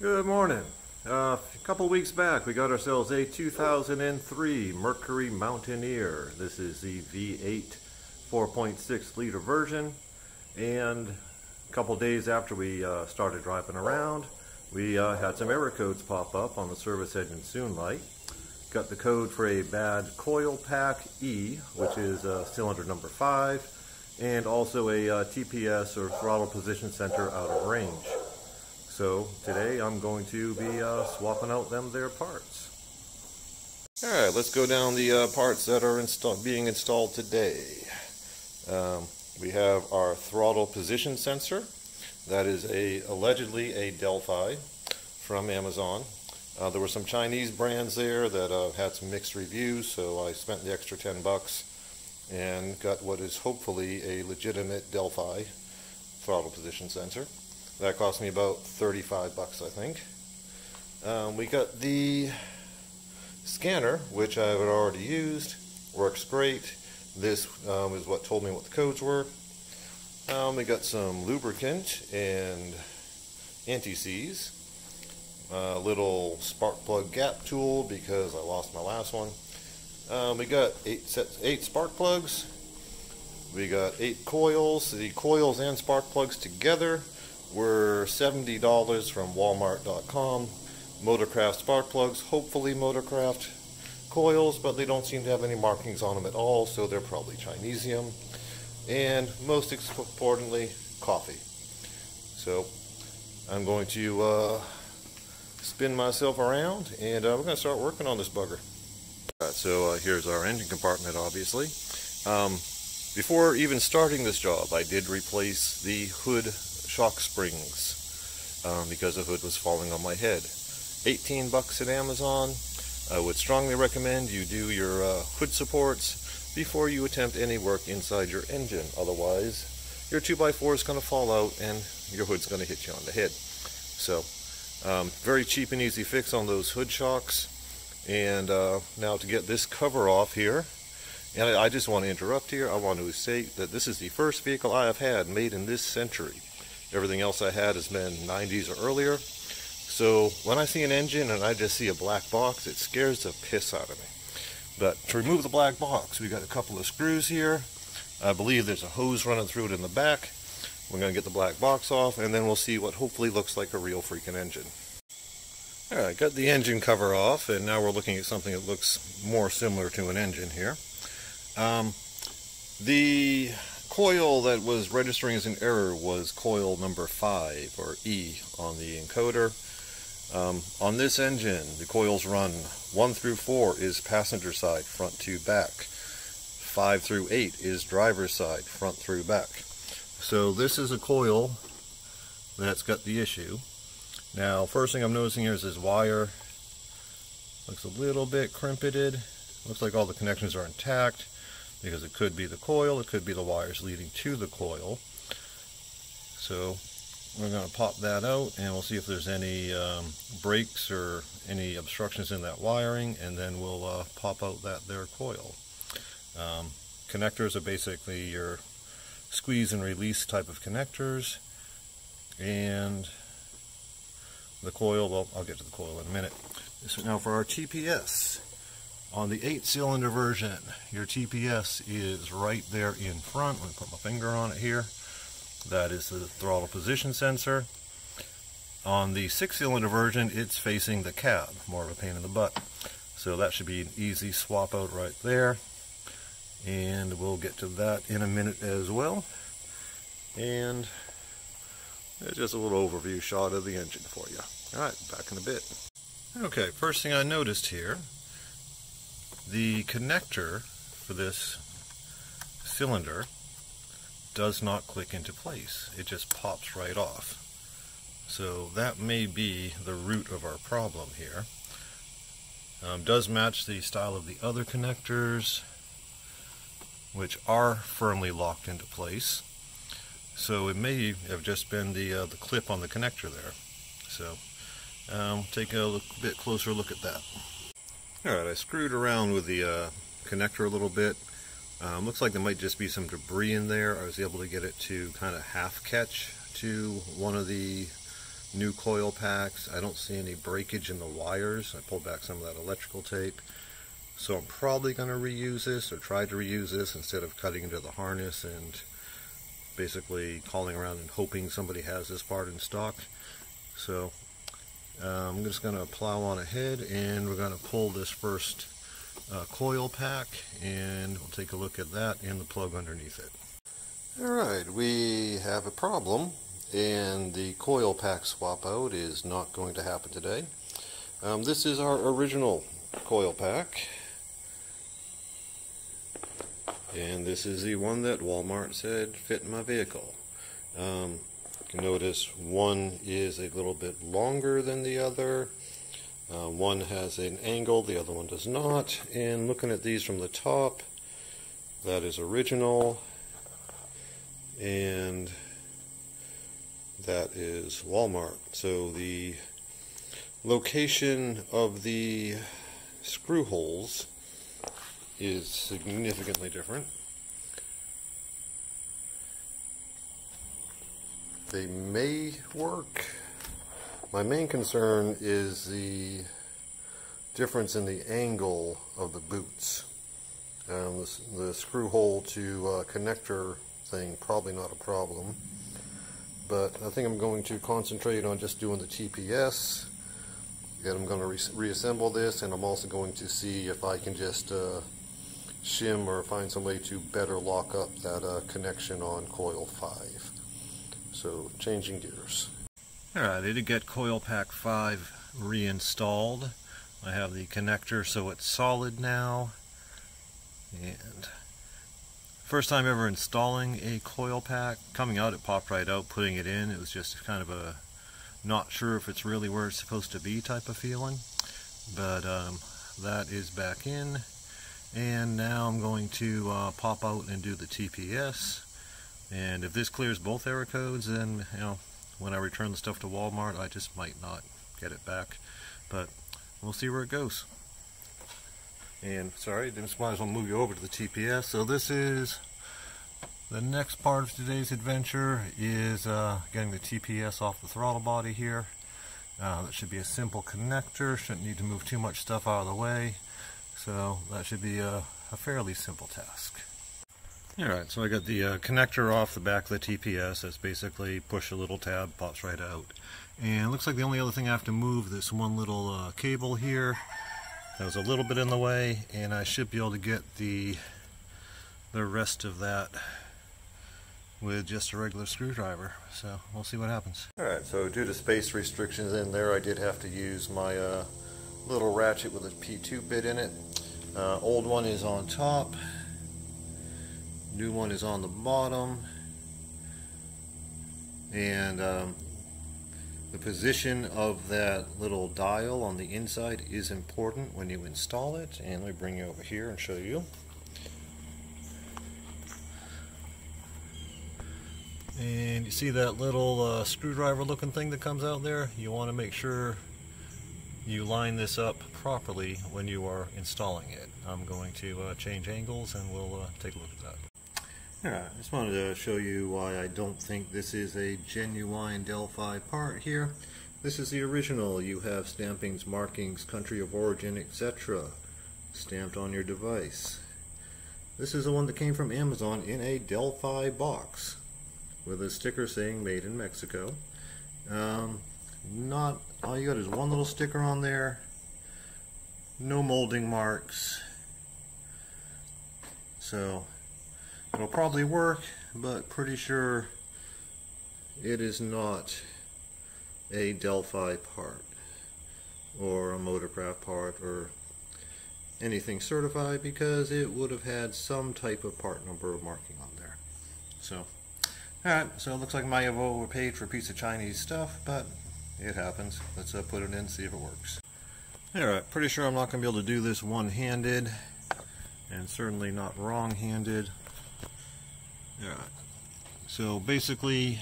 Good morning. Uh, a couple weeks back, we got ourselves a 2003 Mercury Mountaineer. This is the V8 4.6 liter version. And a couple days after we uh, started driving around, we uh, had some error codes pop up on the service engine soon light. Got the code for a bad coil pack E, which is uh, cylinder number 5, and also a uh, TPS or throttle position sensor out of range. So today I'm going to be uh, swapping out them their parts. Alright, let's go down the uh, parts that are being installed today. Um, we have our throttle position sensor. That is a allegedly a Delphi from Amazon. Uh, there were some Chinese brands there that uh, had some mixed reviews, so I spent the extra 10 bucks and got what is hopefully a legitimate Delphi throttle position sensor. That cost me about 35 bucks, I think. Um, we got the scanner, which I had already used. Works great. This um, is what told me what the codes were. Um, we got some lubricant and anti-seize. A little spark plug gap tool because I lost my last one. Um, we got eight sets, eight spark plugs. We got eight coils. The coils and spark plugs together were $70 from walmart.com. Motorcraft spark plugs, hopefully Motorcraft coils, but they don't seem to have any markings on them at all, so they're probably Chinesium. And most importantly, coffee. So I'm going to uh, spin myself around and uh, we're going to start working on this bugger. Right, so uh, here's our engine compartment, obviously. Um, before even starting this job, I did replace the hood shock springs um, because the hood was falling on my head. 18 bucks at Amazon. I would strongly recommend you do your uh, hood supports before you attempt any work inside your engine. Otherwise, your 2x4 is going to fall out and your hood's going to hit you on the head. So, um, very cheap and easy fix on those hood shocks. And uh, now to get this cover off here, and I just want to interrupt here. I want to say that this is the first vehicle I have had made in this century. Everything else I had has been 90s or earlier. So when I see an engine and I just see a black box, it scares the piss out of me. But to remove the black box, we got a couple of screws here. I believe there's a hose running through it in the back. We're going to get the black box off and then we'll see what hopefully looks like a real freaking engine. Alright, got the engine cover off and now we're looking at something that looks more similar to an engine here. Um, the coil that was registering as an error was coil number 5 or E on the encoder. Um, on this engine, the coils run 1 through 4 is passenger side, front to back. 5 through 8 is driver side, front through back. So this is a coil that's got the issue. Now, first thing I'm noticing here is this wire. Looks a little bit crimpeted. Looks like all the connections are intact because it could be the coil, it could be the wires leading to the coil. So we're going to pop that out and we'll see if there's any um, breaks or any obstructions in that wiring and then we'll uh, pop out that there coil. Um, connectors are basically your squeeze and release type of connectors and the coil, well I'll get to the coil in a minute. So now for our TPS. On the 8-cylinder version, your TPS is right there in front. I'm to put my finger on it here. That is the throttle position sensor. On the 6-cylinder version, it's facing the cab, more of a pain in the butt. So that should be an easy swap out right there. And we'll get to that in a minute as well. And there's just a little overview shot of the engine for you. Alright, back in a bit. Okay, first thing I noticed here the connector for this cylinder does not click into place. It just pops right off. So that may be the root of our problem here. Um, does match the style of the other connectors, which are firmly locked into place. So it may have just been the, uh, the clip on the connector there. So um, take a look, bit closer look at that. Alright, I screwed around with the uh, connector a little bit. Um, looks like there might just be some debris in there. I was able to get it to kind of half catch to one of the new coil packs. I don't see any breakage in the wires. I pulled back some of that electrical tape. So I'm probably going to reuse this or try to reuse this instead of cutting into the harness and basically calling around and hoping somebody has this part in stock. So uh, I'm just going to plow on ahead and we're going to pull this first uh, coil pack and we'll take a look at that and the plug underneath it. Alright, we have a problem and the coil pack swap out is not going to happen today. Um, this is our original coil pack and this is the one that Walmart said fit my vehicle. Um, notice one is a little bit longer than the other. Uh, one has an angle, the other one does not. And looking at these from the top, that is original. And that is Walmart. So the location of the screw holes is significantly different. They may work. My main concern is the difference in the angle of the boots. Um, the, the, screw hole to uh, connector thing, probably not a problem. But I think I'm going to concentrate on just doing the TPS. And I'm going to re reassemble this, and I'm also going to see if I can just uh, shim or find some way to better lock up that uh, connection on coil 5. So changing gears. Alright, I did get coil pack 5 reinstalled. I have the connector so it's solid now. And first time ever installing a coil pack. Coming out it popped right out, putting it in, it was just kind of a not sure if it's really where it's supposed to be type of feeling. But um, that is back in and now I'm going to uh, pop out and do the TPS and if this clears both error codes then you know when I return the stuff to Walmart I just might not get it back. But we'll see where it goes. And sorry just might as well move you over to the TPS so this is the next part of today's adventure is uh, getting the TPS off the throttle body here. Uh, that should be a simple connector. Shouldn't need to move too much stuff out of the way. So that should be a, a fairly simple task. Alright, so I got the uh, connector off the back of the TPS. That's basically push a little tab, pops right out. And looks like the only other thing I have to move this one little uh, cable here. That was a little bit in the way, and I should be able to get the the rest of that with just a regular screwdriver. So we'll see what happens. Alright, so due to space restrictions in there, I did have to use my uh, little ratchet with a P2 bit in it. Uh, old one is on top. New one is on the bottom. And um, the position of that little dial on the inside is important when you install it. And let me bring you over here and show you. And you see that little uh, screwdriver looking thing that comes out there? You want to make sure you line this up properly when you are installing it. I'm going to uh, change angles and we'll uh, take a look at that. Alright, I just wanted to show you why I don't think this is a genuine Delphi part here. This is the original. You have stampings, markings, country of origin, etc. stamped on your device. This is the one that came from Amazon in a Delphi box with a sticker saying made in Mexico. Um, not all you got is one little sticker on there no molding marks so it'll probably work but pretty sure it is not a Delphi part or a Motorcraft part or anything certified because it would have had some type of part number marking on there so alright so it looks like my overpaid for a piece of Chinese stuff but it happens. Let's uh, put it in see if it works. Alright, pretty sure I'm not going to be able to do this one-handed and certainly not wrong-handed. Alright, so basically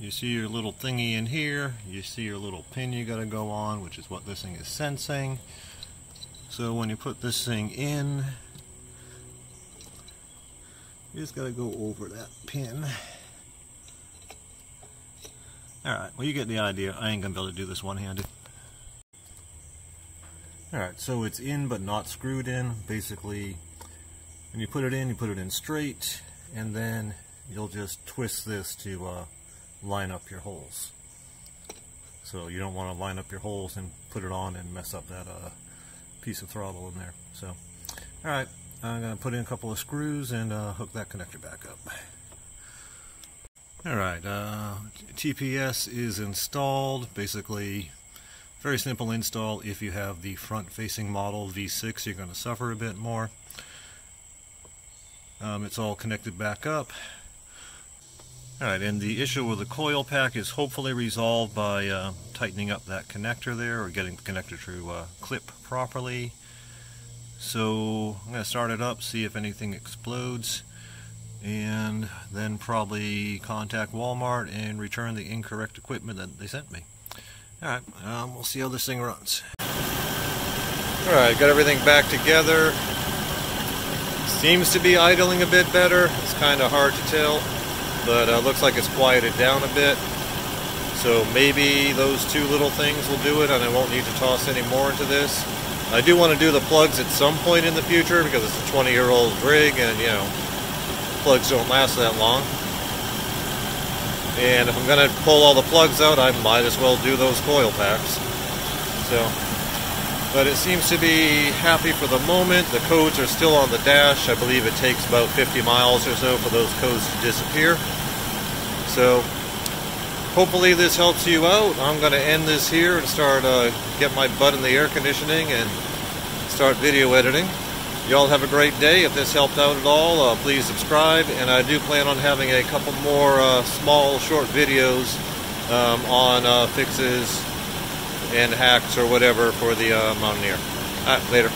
you see your little thingy in here, you see your little pin you got to go on, which is what this thing is sensing. So when you put this thing in, you just got to go over that pin Alright, well you get the idea. I ain't to be able to do this one-handed. Alright, so it's in but not screwed in. Basically, when you put it in, you put it in straight, and then you'll just twist this to uh, line up your holes. So you don't want to line up your holes and put it on and mess up that uh, piece of throttle in there. So, alright, I'm going to put in a couple of screws and uh, hook that connector back up. Alright, uh, TPS is installed. Basically, very simple install. If you have the front-facing model V6, you're going to suffer a bit more. Um, it's all connected back up. Alright, and the issue with the coil pack is hopefully resolved by uh, tightening up that connector there or getting the connector to uh, clip properly. So I'm going to start it up, see if anything explodes, and then probably contact Walmart and return the incorrect equipment that they sent me. Alright, um, we'll see how this thing runs. Alright, got everything back together. Seems to be idling a bit better. It's kind of hard to tell but uh, looks like it's quieted down a bit. So maybe those two little things will do it and I won't need to toss any more into this. I do want to do the plugs at some point in the future because it's a 20 year old rig and you know, plugs don't last that long. And if I'm going to pull all the plugs out, I might as well do those coil packs. So, but it seems to be happy for the moment. The codes are still on the dash. I believe it takes about 50 miles or so for those codes to disappear. So hopefully this helps you out. I'm going to end this here and start uh, get my butt in the air conditioning and start video editing. Y'all have a great day. If this helped out at all, uh, please subscribe. And I do plan on having a couple more uh, small, short videos um, on uh, fixes and hacks or whatever for the uh, Mountaineer. Alright, later.